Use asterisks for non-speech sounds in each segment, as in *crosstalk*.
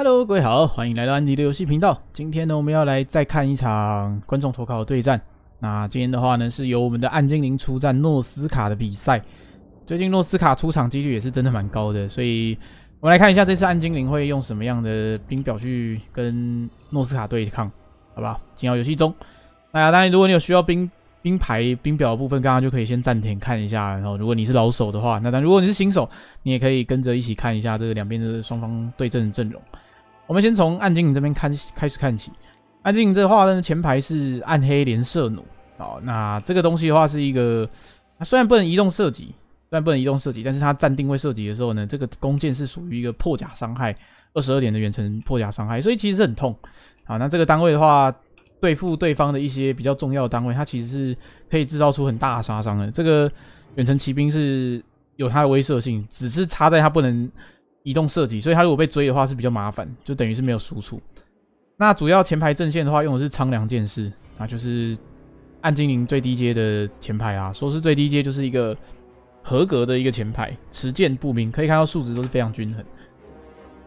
Hello，各位好，欢迎来到安迪的游戏频道。今天呢，我们要来再看一场观众投稿的对战。那今天的话呢，是由我们的暗精灵出战诺斯卡的比赛。最近诺斯卡出场几率也是真的蛮高的，所以我们来看一下这次暗精灵会用什么样的兵表去跟诺斯卡对抗，好不好？进到游戏中。那当然，如果你有需要兵兵牌、兵表的部分，刚刚就可以先暂停看一下。然后，如果你是老手的话，那但如果你是新手，你也可以跟着一起看一下这个两边的双方对阵阵容。我们先从暗精灵这边看开始看起。暗精灵这话呢，前排是暗黑连射弩。好，那这个东西的话是一个，它虽然不能移动射击，虽然不能移动射击，但是它站定位射击的时候呢，这个弓箭是属于一个破甲伤害，二十二点的远程破甲伤害，所以其实是很痛。好，那这个单位的话，对付对方的一些比较重要的单位，它其实是可以制造出很大的杀伤的。这个远程骑兵是有它的威慑性，只是差在它不能。移动射击，所以他如果被追的话是比较麻烦，就等于是没有输出。那主要前排阵线的话，用的是苍凉剑士，啊，就是暗精灵最低阶的前排啊。说是最低阶，就是一个合格的一个前排，持剑步兵，可以看到数值都是非常均衡。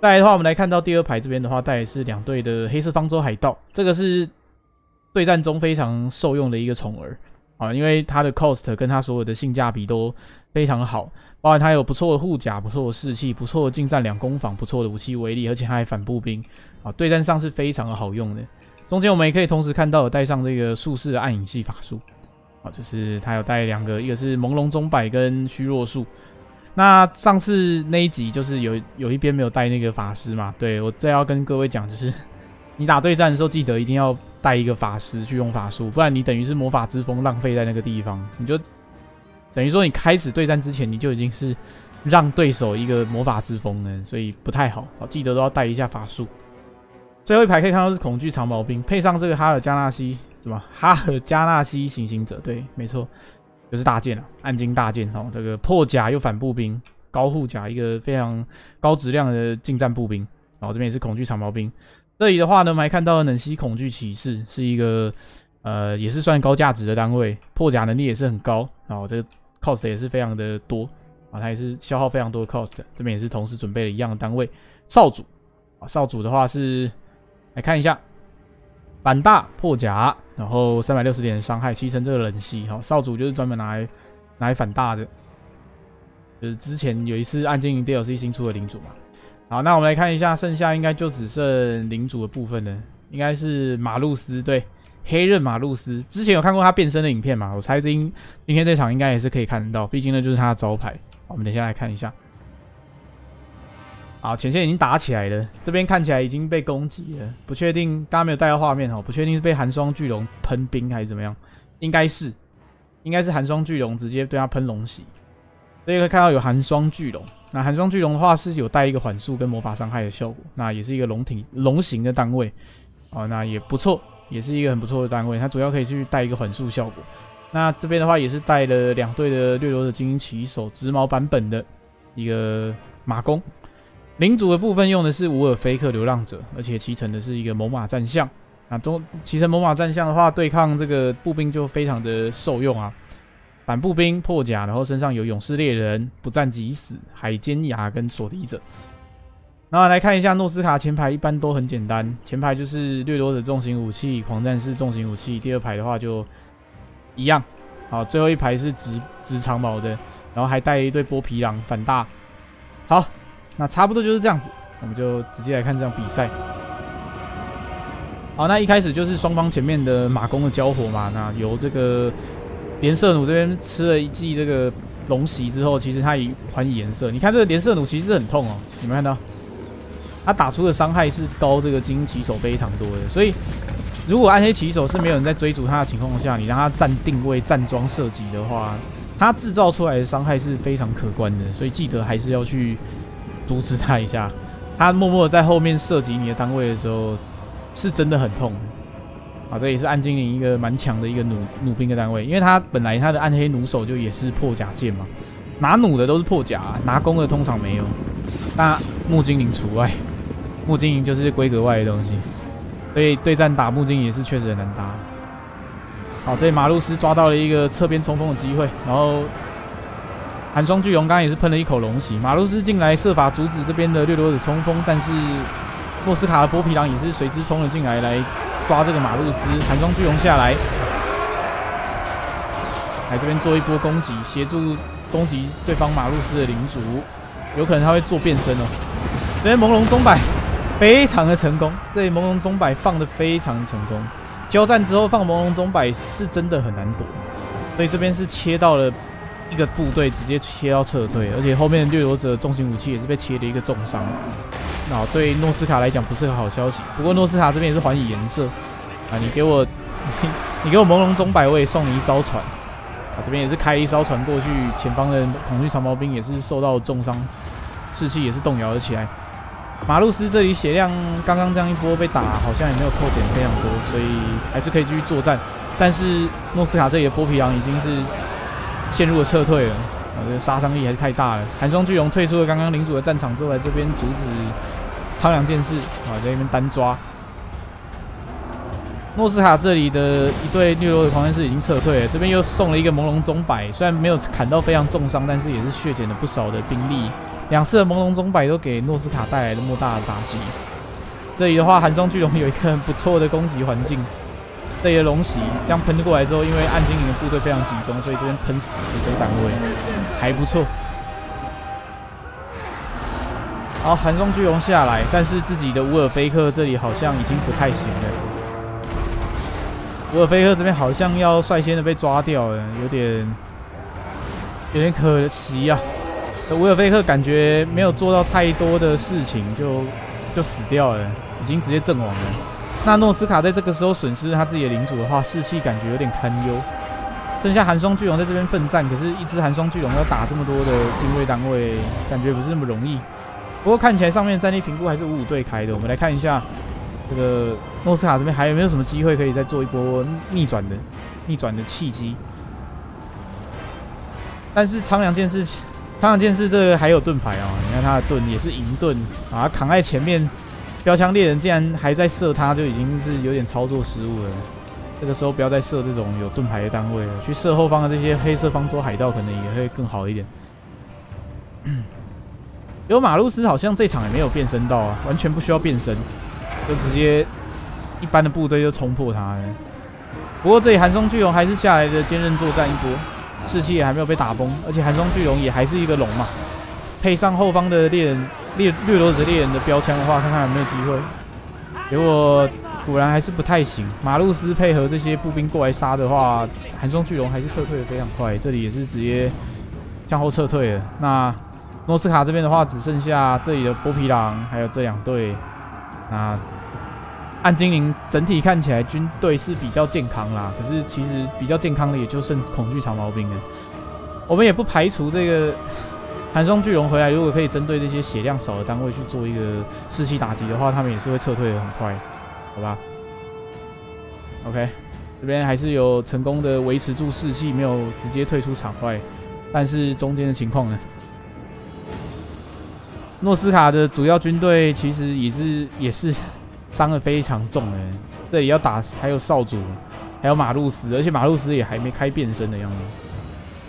再来的话，我们来看到第二排这边的话，带的是两队的黑色方舟海盗，这个是对战中非常受用的一个宠儿啊，因为它的 cost 跟它所有的性价比都非常好。包含它有不错的护甲、不错的士气、不错的近战两攻防、不错的武器威力，而且它还反步兵啊，对战上是非常的好用的。中间我们也可以同时看到有带上这个术士的暗影系法术啊，就是它有带两个，一个是朦胧钟摆跟虚弱术。那上次那一集就是有有一边没有带那个法师嘛？对我再要跟各位讲，就是 *laughs* 你打对战的时候记得一定要带一个法师去用法术，不然你等于是魔法之风浪费在那个地方，你就。等于说，你开始对战之前，你就已经是让对手一个魔法之风了，所以不太好。好，记得都要带一下法术。最后一排可以看到是恐惧长矛兵，配上这个哈尔加纳西什么哈尔加纳西行刑者，对，没错，就是大剑啊，暗金大剑哦。这个破甲又反步兵，高护甲，一个非常高质量的近战步兵。然后这边也是恐惧长矛兵。这里的话呢，我们还看到了冷西恐惧骑士，是一个呃，也是算高价值的单位，破甲能力也是很高。然后这个。cost 也是非常的多啊，它也是消耗非常多的 cost。这边也是同时准备了一样的单位，少主啊，少主的话是来看一下，板大破甲，然后三百六十点伤害，牺牲这个冷系哈，少主就是专门拿来拿来反大的，就是之前有一次暗精灵 DLC 新出的领主嘛。好，那我们来看一下，剩下应该就只剩领主的部分了，应该是马路斯对。黑刃马路斯之前有看过他变身的影片嘛？我猜今今天这场应该也是可以看得到，毕竟呢就是他的招牌。我们等下来看一下。好，前线已经打起来了，这边看起来已经被攻击了，不确定大家没有带到画面哦，不确定是被寒霜巨龙喷冰还是怎么样，应该是应该是寒霜巨龙直接对他喷龙息，所以可以看到有寒霜巨龙。那寒霜巨龙的话是有带一个缓速跟魔法伤害的效果，那也是一个龙体龙形的单位哦，那也不错。也是一个很不错的单位，它主要可以去带一个缓速效果。那这边的话也是带了两队的掠夺者精英骑手直毛版本的一个马弓。领主的部分用的是乌尔菲克流浪者，而且骑乘的是一个猛犸战象。那中骑乘猛犸战象的话，对抗这个步兵就非常的受用啊。反步兵破甲，然后身上有勇士猎人、不战即死、海尖牙跟锁敌者。然后来看一下诺斯卡前排，一般都很简单。前排就是掠夺者重型武器、狂战士重型武器。第二排的话就一样。好，最后一排是直直长矛的，然后还带一对剥皮狼反大。好，那差不多就是这样子。我们就直接来看这场比赛。好，那一开始就是双方前面的马弓的交火嘛。那由这个连射弩这边吃了一记这个龙袭之后，其实它已还以颜色。你看这个连射弩其实很痛哦，有没有看到？他打出的伤害是高这个精英骑手非常多的，所以如果暗黑骑手是没有人在追逐他的情况下，你让他站定位、站桩射击的话，他制造出来的伤害是非常可观的。所以记得还是要去阻止他一下。他默默的在后面射击你的单位的时候，是真的很痛。啊，这也是暗精灵一个蛮强的一个弩弩兵的单位，因为他本来他的暗黑弩手就也是破甲剑嘛，拿弩的都是破甲，拿弓的通常没有，那木精灵除外。木精灵就是规格外的东西，所以对战打木精灵也是确实很难打。好，这马路斯抓到了一个侧边冲锋的机会，然后寒霜巨龙刚刚也是喷了一口龙息，马路斯进来设法阻止这边的掠夺者冲锋，但是诺斯卡的波皮狼也是随之冲了进来，来抓这个马路斯寒霜巨龙下来，来这边做一波攻击，协助攻击对方马路斯的领主，有可能他会做变身哦。这边朦胧钟摆非常的成功，这里朦胧钟摆放的非常成功，交战之后放朦胧钟摆是真的很难躲，所以这边是切到了。一个部队直接切到撤退，而且后面掠夺者重型武器也是被切了一个重伤。那对诺斯卡来讲不是个好消息。不过诺斯卡这边也是还以颜色啊，你给我，你给我朦胧钟摆，位送你一艘船。啊，这边也是开一艘船过去，前方的恐惧长矛兵也是受到重伤，士气也是动摇了起来。马路斯这里血量刚刚这样一波被打，好像也没有扣减非常多，所以还是可以继续作战。但是诺斯卡这里的波皮狼已经是。陷入了撤退了，啊，这个杀伤力还是太大了。寒霜巨龙退出了刚刚领主的战场之后，来这边阻止苍凉剑士，啊，在那边单抓。诺斯卡这里的一队掠夺的狂战士已经撤退了，这边又送了一个朦胧钟摆，虽然没有砍到非常重伤，但是也是削减了不少的兵力。两次的朦胧钟摆都给诺斯卡带来了莫大的打击。这里的话，寒霜巨龙有一个很不错的攻击环境。这些龙袭这样喷过来之后，因为暗精灵的部队非常集中，所以这边喷死一个单位，还不错。好，寒霜巨龙下来，但是自己的乌尔菲克这里好像已经不太行了。乌尔菲克这边好像要率先的被抓掉了，有点有点可惜啊。乌尔菲克感觉没有做到太多的事情，就就死掉了，已经直接阵亡了。那诺斯卡在这个时候损失他自己的领主的话，士气感觉有点堪忧。剩下寒霜巨龙在这边奋战，可是，一只寒霜巨龙要打这么多的精锐单位，感觉不是那么容易。不过看起来上面战力评估还是五五对开的。我们来看一下这个诺斯卡这边还有没有什么机会可以再做一波逆转的逆转的契机。但是苍凉剑士，苍凉剑士这个还有盾牌啊！你看他的盾也是银盾啊，扛在前面。标枪猎人竟然还在射，他就已经是有点操作失误了。这个时候不要再射这种有盾牌的单位了，去射后方的这些黑色方舟海盗可能也会更好一点。有马路斯好像这场也没有变身到啊，完全不需要变身，就直接一般的部队就冲破他。不过这里寒霜巨龙还是下来的坚韧作战一波，士气也还没有被打崩，而且寒霜巨龙也还是一个龙嘛，配上后方的猎人。掠掠夺者猎人的标枪的话，看看有没有机会。结果果然还是不太行。马路斯配合这些步兵过来杀的话，寒霜巨龙还是撤退的非常快。这里也是直接向后撤退了。那诺斯卡这边的话，只剩下这里的波皮狼还有这两队。那暗精灵整体看起来军队是比较健康啦，可是其实比较健康的也就剩恐惧长毛兵了。我们也不排除这个。寒霜巨龙回来，如果可以针对这些血量少的单位去做一个士气打击的话，他们也是会撤退的很快，好吧？OK，这边还是有成功的维持住士气，没有直接退出场外。但是中间的情况呢？诺斯卡的主要军队其实也是也是 *laughs* 伤的非常重的，这里要打还有少主，还有马路斯，而且马路斯也还没开变身的样子，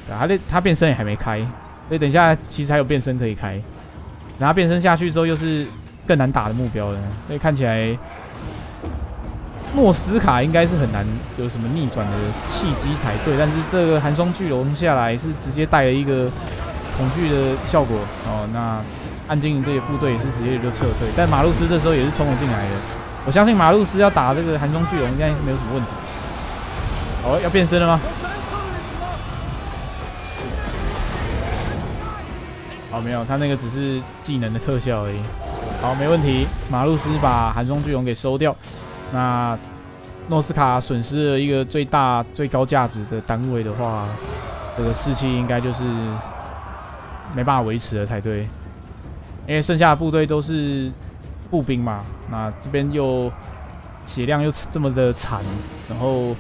对他的他变身也还没开。所以等一下，其实还有变身可以开，然后变身下去之后又是更难打的目标了。所以看起来诺斯卡应该是很难有什么逆转的契机才对。但是这个寒霜巨龙下来是直接带了一个恐惧的效果哦。那暗精灵这些部队也是直接就撤退，但马路斯这时候也是冲了进来的。我相信马路斯要打这个寒霜巨龙应该是没有什么问题。哦，要变身了吗？好，没有，他那个只是技能的特效而已。好，没问题。马路斯把寒霜巨龙给收掉。那诺斯卡损失了一个最大、最高价值的单位的话，这个士气应该就是没办法维持了才对。因为剩下的部队都是步兵嘛，那这边又血量又这么的惨，然后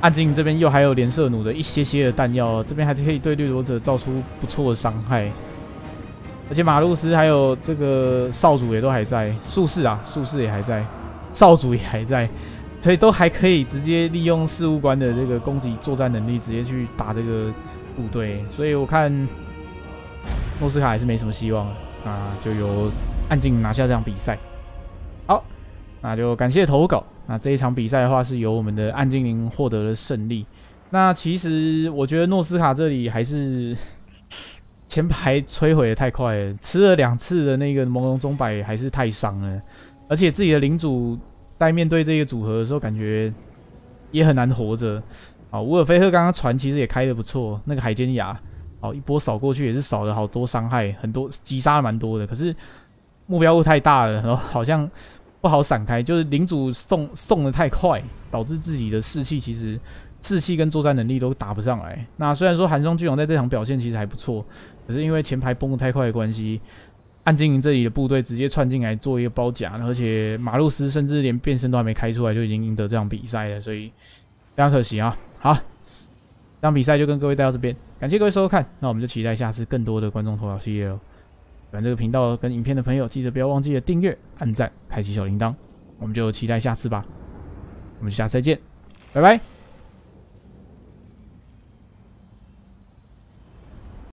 暗境这边又还有连射弩的一些些的弹药，这边还可以对掠夺者造出不错的伤害。而且马路斯还有这个少主也都还在，术士啊，术士也还在，少主也还在，所以都还可以直接利用事务官的这个攻击作战能力，直接去打这个部队。所以我看诺斯卡还是没什么希望啊，就由暗镜拿下这场比赛。好那就感谢投稿。那这一场比赛的话，是由我们的暗精灵获得了胜利。那其实我觉得诺斯卡这里还是 *laughs* 前排摧毁的太快了，吃了两次的那个朦胧钟摆还是太伤了，而且自己的领主在面对这个组合的时候，感觉也很难活着。啊，乌尔菲赫刚刚船其实也开的不错，那个海尖牙，哦，一波扫过去也是扫了好多伤害，很多击杀蛮多的，可是目标物太大了，然后好像不好闪开，就是领主送送的太快，导致自己的士气其实。士气跟作战能力都打不上来。那虽然说寒霜巨龙在这场表现其实还不错，可是因为前排崩的太快的关系，暗精灵这里的部队直接窜进来做一个包夹，而且马路斯甚至连变身都还没开出来就已经赢得这场比赛了，所以非常可惜啊。好，这场比赛就跟各位带到这边，感谢各位收看，那我们就期待下次更多的观众投稿系列哦。喜欢这个频道跟影片的朋友，记得不要忘记了订阅、按赞、开启小铃铛，我们就期待下次吧。我们下次再见，拜拜。